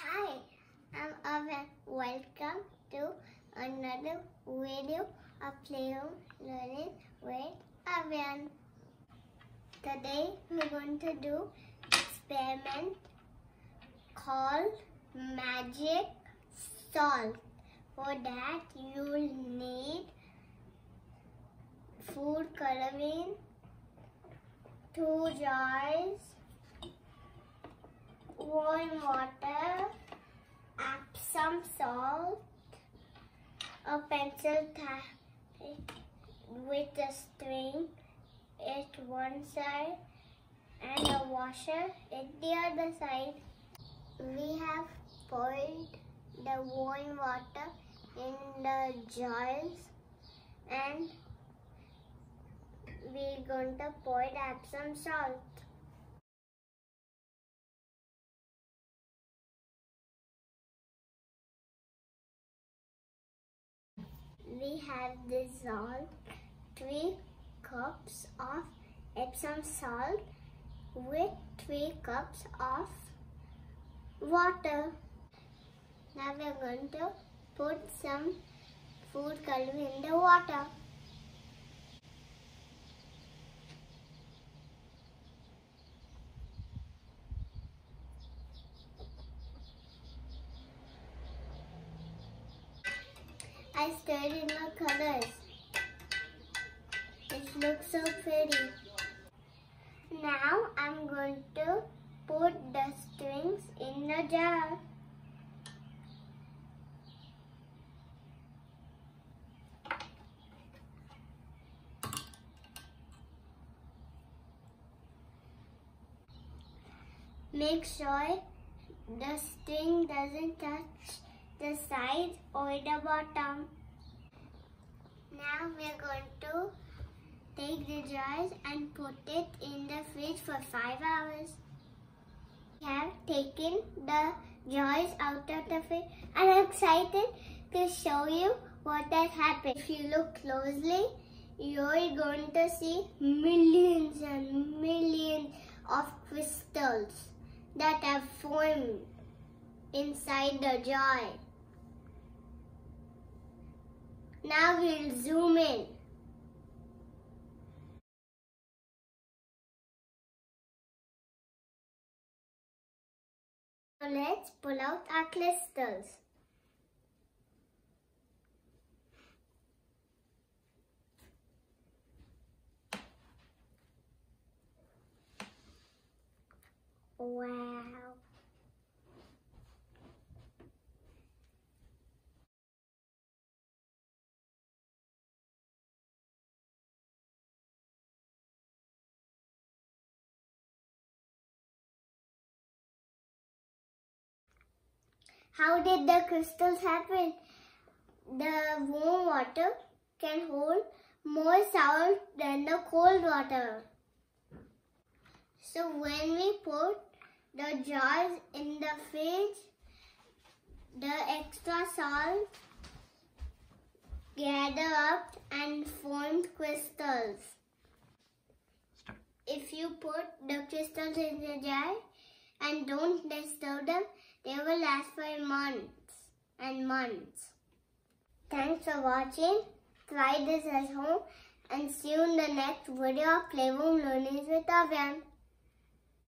Hi, I'm Avyaan. Welcome to another video of Playroom Learning with Avyaan. Today we're going to do experiment called Magic Salt. For that you'll need food coloring, two jars, warm water, Add some salt, a pencil tap with a string at one side and a washer at the other side. We have poured the warm water in the jars and we're going to pour the some salt. We have dissolved 3 cups of Epsom salt with 3 cups of water. Now we are going to put some food coloring in the water. I stirred in the colors. It looks so pretty. Now I'm going to put the strings in the jar. Make sure the string doesn't touch the sides or the bottom. Now we are going to take the jars and put it in the fridge for 5 hours. We have taken the jars out of the fridge and I'm excited to show you what has happened. If you look closely, you're going to see millions and millions of crystals that have formed inside the jar. Now we'll zoom in. Now let's pull out our crystals. Wow. How did the crystals happen? The warm water can hold more salt than the cold water. So when we put the jars in the fridge, the extra salt gather up and formed crystals. Start. If you put the crystals in the jar and don't disturb them, they will last for months and months. Thanks for watching. Try this at home and see you in the next video of Playroom Learnings with Avyaan.